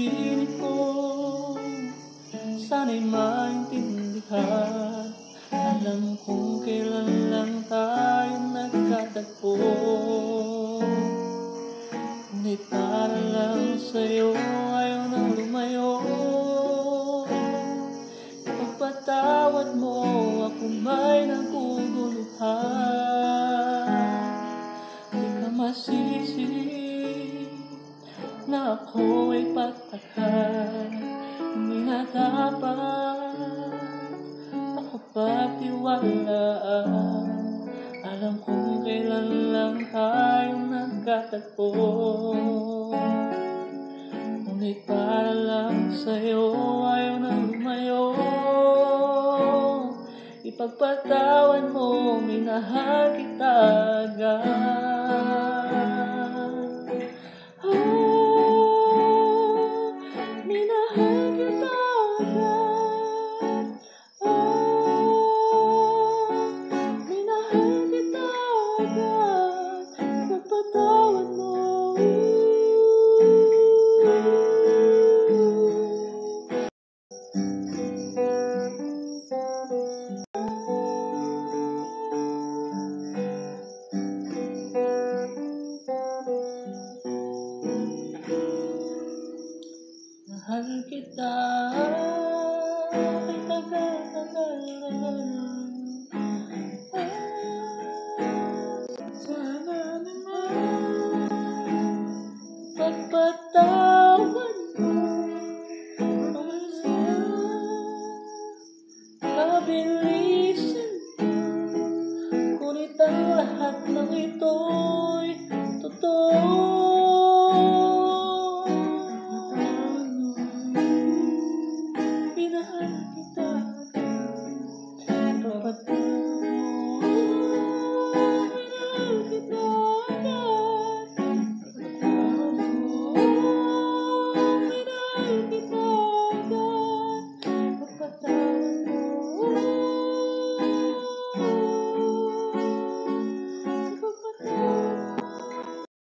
Pinipilit ko. Sana'y maintindihan. Alam kong kailan lang tayo nagkatagpo. Ngunit para lang sa'yo ayaw nang lumayo. Ipagpatawad mo ako may naguguluhan. Di ka masisi na ako ay patakan Hindi na dapat ako pagtiwalaan Alam kong kailan lang tayo nagkatagpo. Ngunit para lang sa'yo ayaw nang lumayo. Ipagpatawad mo, minahal kita agad Mahal kita tagal-tagal Sana naman Pagpatawad mo Ang sana Kabilisan Ngunit ang lahat ng ito but